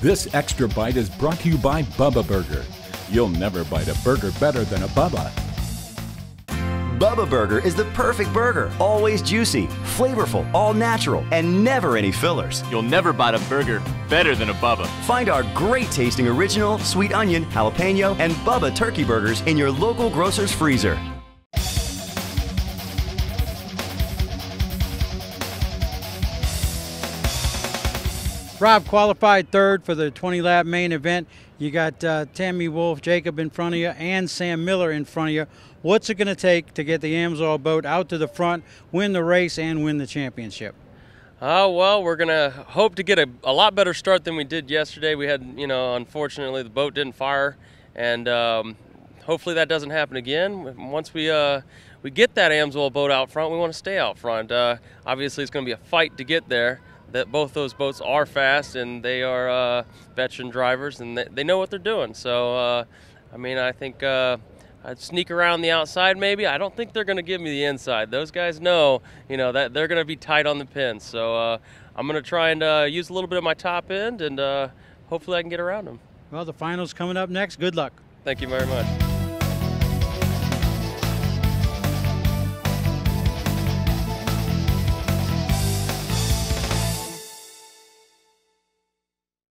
This extra bite is brought to you by Bubba Burger. You'll never bite a burger better than a Bubba. Bubba Burger is the perfect burger. Always juicy, flavorful, all natural, and never any fillers. You'll never bite a burger better than a Bubba. Find our great tasting original, sweet onion, jalapeno, and Bubba turkey burgers in your local grocer's freezer. Rob qualified third for the 20 lap main event. You got uh, Tammy Wolf, Jacob in front of you, and Sam Miller in front of you. What's it going to take to get the Amsoil boat out to the front, win the race, and win the championship? Uh, well, we're going to hope to get a, a lot better start than we did yesterday. We had, you know, unfortunately, the boat didn't fire, and um, hopefully that doesn't happen again. Once we uh, we get that Amsoil boat out front, we want to stay out front. Uh, obviously, it's going to be a fight to get there that both those boats are fast and they are uh, veteran drivers and they, they, know what they're doing. So, uh, I mean, I think uh, I'd sneak around the outside maybe. I don't think they're going to give me the inside. Those guys know, you know, that they're going to be tight on the pins. So uh, I'm going to try and uh, use a little bit of my top end and uh, hopefully I can get around them. Well, the finals coming up next. Good luck. Thank you very much.